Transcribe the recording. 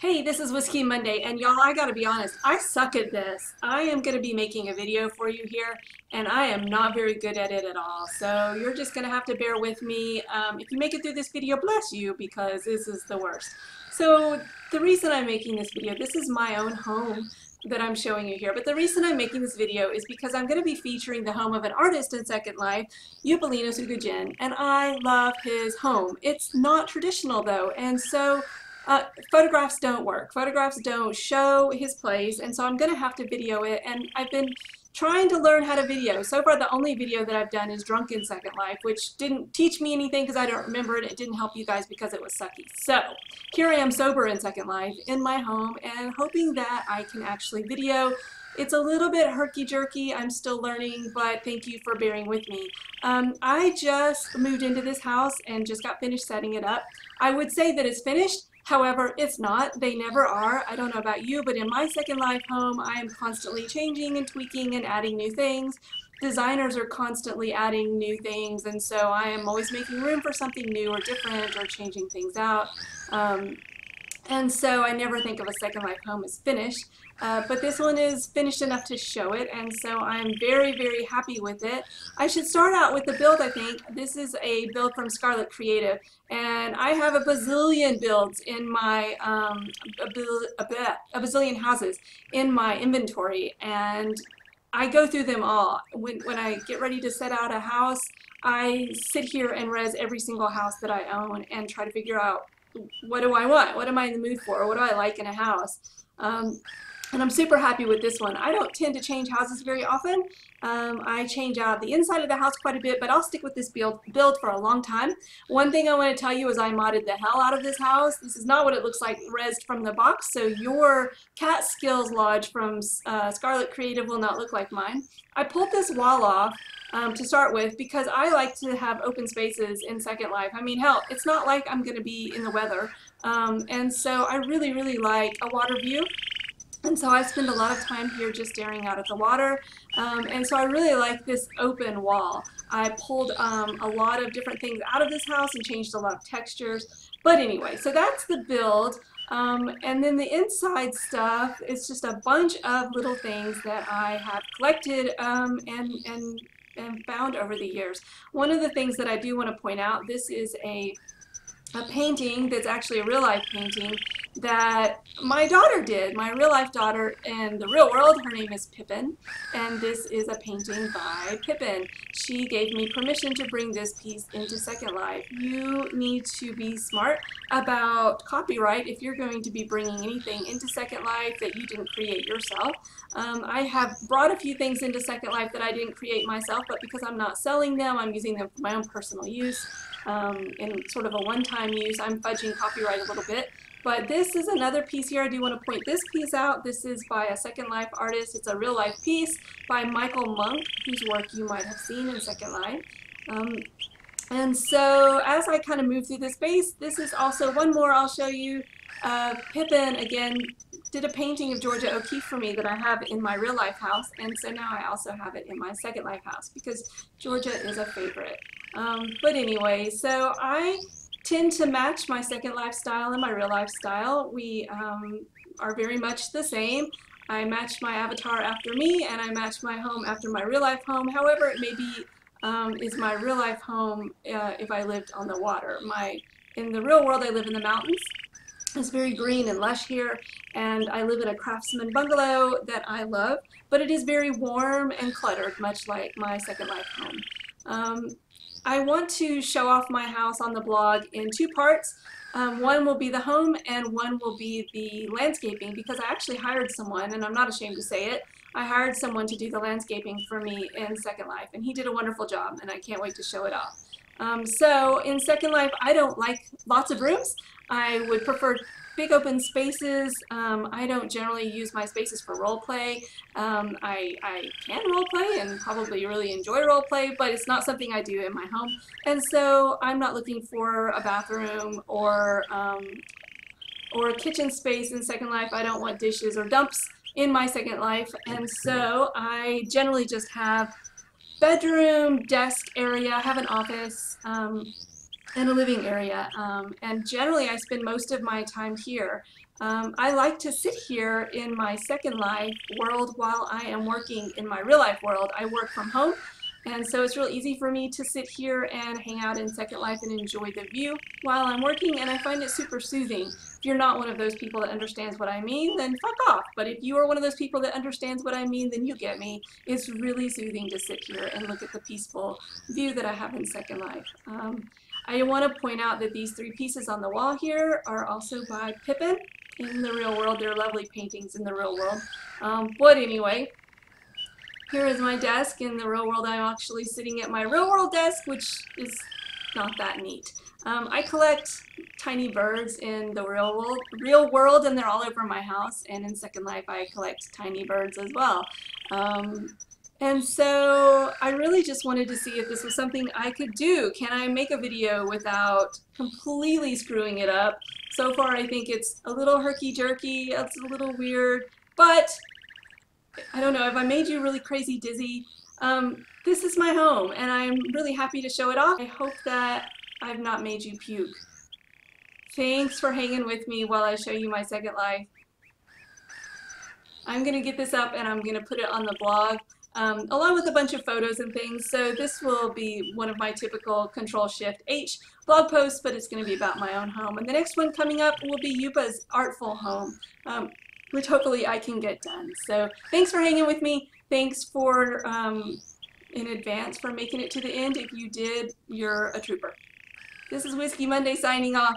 Hey, this is Whiskey Monday, and y'all, I gotta be honest, I suck at this. I am gonna be making a video for you here, and I am not very good at it at all. So you're just gonna have to bear with me. Um, if you make it through this video, bless you, because this is the worst. So the reason I'm making this video, this is my own home that I'm showing you here, but the reason I'm making this video is because I'm going to be featuring the home of an artist in Second Life, Upolino Sugujin, and I love his home. It's not traditional though, and so uh, photographs don't work. Photographs don't show his plays, and so I'm going to have to video it. And I've been trying to learn how to video. So far, the only video that I've done is Drunken Second Life, which didn't teach me anything because I don't remember it. It didn't help you guys because it was sucky. So here I am sober in Second Life in my home and hoping that I can actually video. It's a little bit herky-jerky. I'm still learning, but thank you for bearing with me. Um, I just moved into this house and just got finished setting it up. I would say that it's finished. However, it's not. They never are. I don't know about you, but in my Second Life home, I am constantly changing and tweaking and adding new things. Designers are constantly adding new things, and so I am always making room for something new or different or changing things out. Um, and so I never think of a Second Life home as finished. Uh, but this one is finished enough to show it, and so I'm very, very happy with it. I should start out with the build, I think. This is a build from Scarlet Creative, and I have a bazillion builds in my, um, a, bazillion houses in my inventory, and I go through them all. When, when I get ready to set out a house, I sit here and rez every single house that I own and try to figure out what do I want? What am I in the mood for? What do I like in a house? Um, and I'm super happy with this one. I don't tend to change houses very often. Um, I change out the inside of the house quite a bit, but I'll stick with this build, build for a long time. One thing I want to tell you is I modded the hell out of this house. This is not what it looks like rezzed from the box, so your Catskills Lodge from uh, Scarlet Creative will not look like mine. I pulled this wall off um, to start with because I like to have open spaces in Second Life. I mean, hell, it's not like I'm going to be in the weather. Um, and so I really, really like a water view. And so I spend a lot of time here just staring out at the water. Um, and so I really like this open wall. I pulled um, a lot of different things out of this house and changed a lot of textures. But anyway, so that's the build. Um, and then the inside stuff is just a bunch of little things that I have collected um, and, and, and found over the years. One of the things that I do want to point out, this is a a painting that's actually a real life painting that my daughter did, my real life daughter in the real world. Her name is Pippin, and this is a painting by Pippin. She gave me permission to bring this piece into Second Life. You need to be smart about copyright if you're going to be bringing anything into Second Life that you didn't create yourself. Um, I have brought a few things into Second Life that I didn't create myself, but because I'm not selling them, I'm using them for my own personal use um, in sort of a one-time use. I'm fudging copyright a little bit. But this is another piece here. I do want to point this piece out. This is by a Second Life artist. It's a real life piece by Michael Monk, whose work you might have seen in Second Life. Um, and so as I kind of move through the space, this is also one more I'll show you. Uh, Pippin, again, did a painting of Georgia O'Keeffe for me that I have in my real life house. And so now I also have it in my Second Life house because Georgia is a favorite. Um, but anyway, so I tend to match my second lifestyle and my real lifestyle. We um, are very much the same. I match my avatar after me and I match my home after my real life home. However, it may be um, is my real life home uh, if I lived on the water. My In the real world, I live in the mountains. It's very green and lush here, and I live in a craftsman bungalow that I love, but it is very warm and cluttered, much like my second life home. Um, I want to show off my house on the blog in two parts. Um, one will be the home and one will be the landscaping because I actually hired someone and I'm not ashamed to say it. I hired someone to do the landscaping for me in Second Life and he did a wonderful job and I can't wait to show it off. Um, so in Second Life I don't like lots of rooms. I would prefer big open spaces. Um, I don't generally use my spaces for role play. Um, I, I can role play and probably really enjoy role play, but it's not something I do in my home. And so I'm not looking for a bathroom or um, or a kitchen space in Second Life. I don't want dishes or dumps in my Second Life. And so I generally just have bedroom, desk area, I have an office, um, and a living area. Um, and generally, I spend most of my time here. Um, I like to sit here in my second life world while I am working in my real life world. I work from home and so it's real easy for me to sit here and hang out in Second Life and enjoy the view while I'm working, and I find it super soothing. If you're not one of those people that understands what I mean, then fuck off. But if you are one of those people that understands what I mean, then you get me. It's really soothing to sit here and look at the peaceful view that I have in Second Life. Um, I want to point out that these three pieces on the wall here are also by Pippin. In the real world, they're lovely paintings in the real world. Um, but anyway, here is my desk. In the real world, I'm actually sitting at my real world desk, which is not that neat. Um, I collect tiny birds in the real world, real world, and they're all over my house. And in Second Life, I collect tiny birds as well. Um, and so I really just wanted to see if this was something I could do. Can I make a video without completely screwing it up? So far, I think it's a little herky-jerky, it's a little weird, but I don't know, if I made you really crazy dizzy, um, this is my home and I'm really happy to show it off. I hope that I've not made you puke. Thanks for hanging with me while I show you my second life. I'm going to get this up and I'm going to put it on the blog um, along with a bunch of photos and things. So this will be one of my typical Control Shift H blog posts, but it's going to be about my own home. And the next one coming up will be Yupa's Artful Home. Um, which hopefully I can get done. So thanks for hanging with me. Thanks for, um, in advance, for making it to the end. If you did, you're a trooper. This is Whiskey Monday signing off.